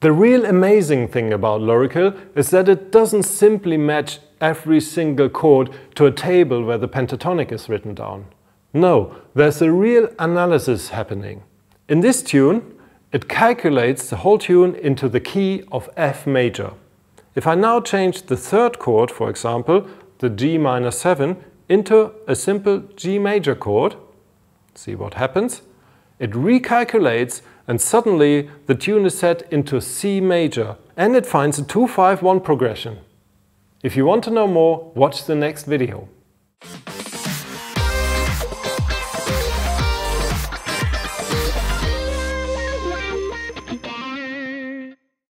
The real amazing thing about Loreical is that it doesn't simply match every single chord to a table where the pentatonic is written down. No, there's a real analysis happening. In this tune, it calculates the whole tune into the key of F major. If I now change the third chord, for example, the G minor 7, into a simple G major chord, see what happens? It recalculates and suddenly the tune is set into C major and it finds a 2-5-1 progression. If you want to know more, watch the next video.